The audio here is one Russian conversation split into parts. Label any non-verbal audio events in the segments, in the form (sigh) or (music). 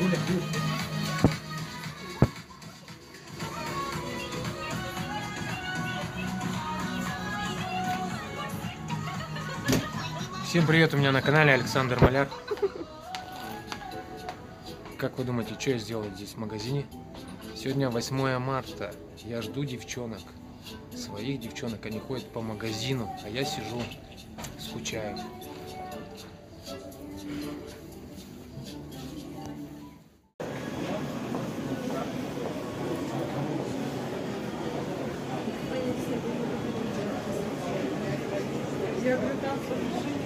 Всем привет, у меня на канале Александр Маляр. Как вы думаете, что я сделал здесь в магазине? Сегодня 8 марта, я жду девчонок, своих девчонок, они ходят по магазину, а я сижу, скучаю. Obrigado.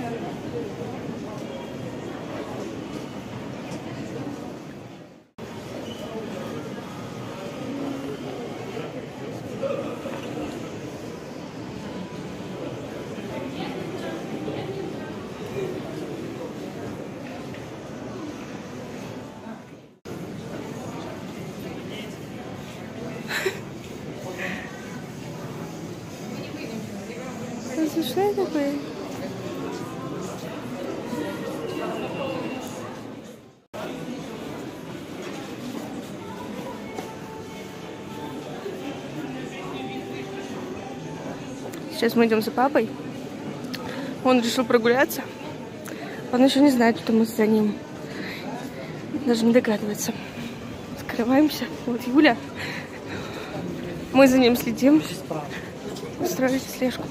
Это это такое? Сейчас мы идем за папой. Он решил прогуляться. Он еще не знает, что мы за ним. Даже не догадывается. Скрываемся. Вот Юля. Мы за ним следим. Устроили слежку.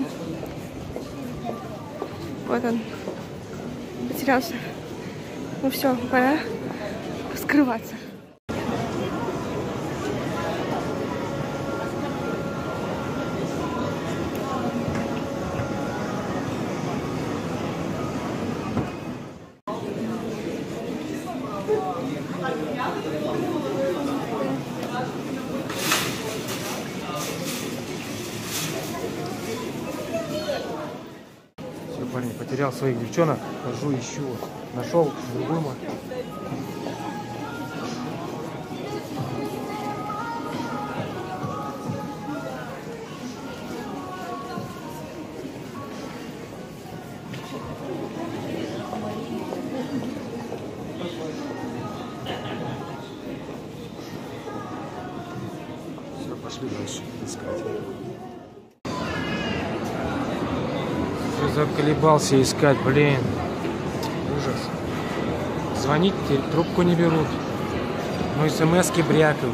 Вот он. Потерялся. Ну все, пора скрываться. Все, парни, потерял своих девчонок, хожу, ищу. Нашел другую ма- Все, пошли дальше искать. Заколебался искать, блин. Ужас. Звонить трубку не берут. Ну, смс-ки брякают.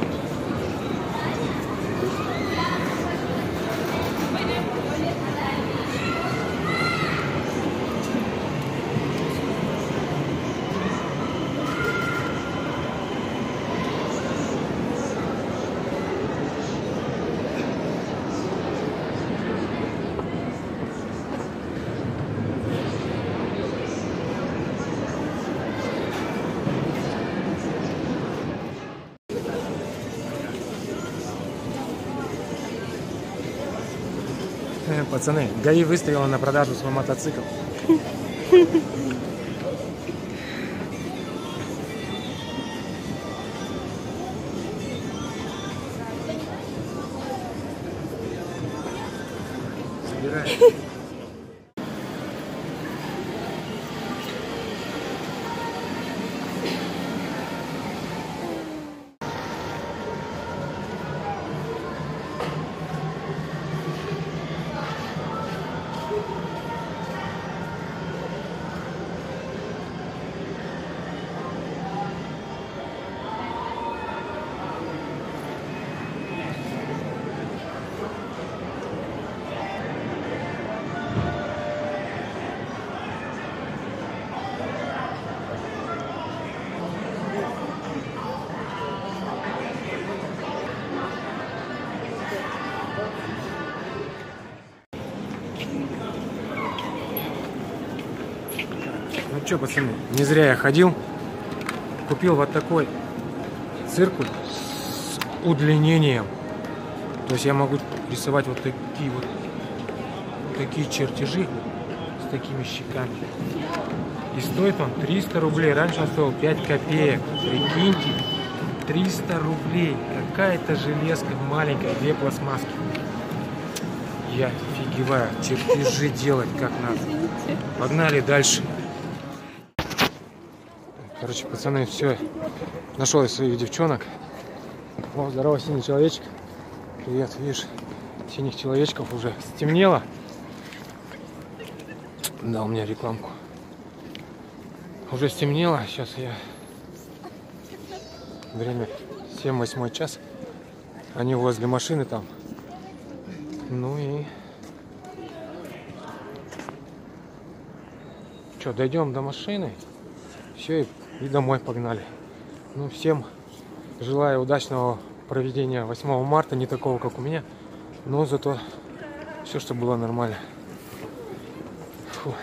Пацаны, ГАИ выставила на продажу свой мотоцикл. Забирай. (laughs) что, пацаны, не зря я ходил. Купил вот такой циркуль с удлинением. То есть я могу рисовать вот такие вот такие чертежи с такими щеками. И стоит он 300 рублей. Раньше он стоил 5 копеек. Прикиньте, 300 рублей. Какая-то железка маленькая, две пластмасски. Я офигеваю. Чертежи делать как надо. Погнали дальше. Короче, пацаны, все. Нашел я своих девчонок. О, здорово, синий человечек. Привет, видишь, синих человечков уже стемнело. Да, у меня рекламку. Уже стемнело, сейчас я... Время 7-8 час. Они возле машины там. Ну и... Что, дойдем до машины? Все, и, и домой погнали. Ну, всем желаю удачного проведения 8 марта, не такого, как у меня, но зато все, что было нормально. Фу.